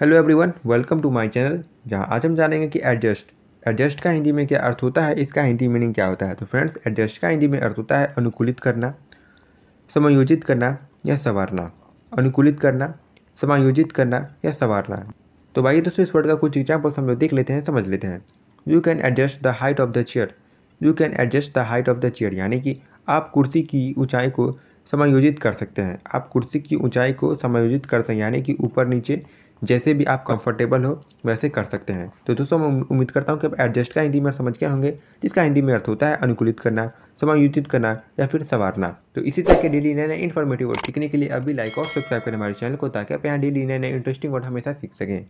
Hello everyone welcome to my channel जहाँ आज हम जानेंगे कि एडजस्ट एडजस्ट का हिंदी में क्या अर्थ होता है, इसका हिंदी मीनिंग क्या होता है। तो फ्रेंड्स एडजस्ट का हिंदी में अर्थ होता है अनुकूलित करना, समायोजित करना या संवारना। अनुकूलित करना, समायोजित करना या संवारना। तो भाई दोस्तों, इस वर्ड का कुछ एग्जाम्पल्स हम लोग देख लेते हैं, समझ लेते हैं। You can adjust the height of the chair you can adjust the height of the chair यानी कि आप कुर्सी की ऊंचाई को समायोजित कर सकते हैं। आप कुर्सी की ऊंचाई को समायोजित कर सकते यानी कि ऊपर नीचे जैसे भी आप कंफर्टेबल हो, वैसे कर सकते हैं। तो दोस्तों, मैं उम्मीद करता हूँ कि आप एडजस्ट का हिंदी में समझ के होंगे, जिसका हिंदी में अर्थ होता है अनुकूलित करना, समायोजित करना या फिर संवारना। तो इसी तरह के डेली नए नए इन्फॉर्मेटिव वर्ड सीखने के लिए अभी लाइक और सब्सक्राइब करें हमारे चैनल को, ताकि आप यहाँ डेली नए नए इंटरेस्टिंग वर्ड हमेशा सीख सकें।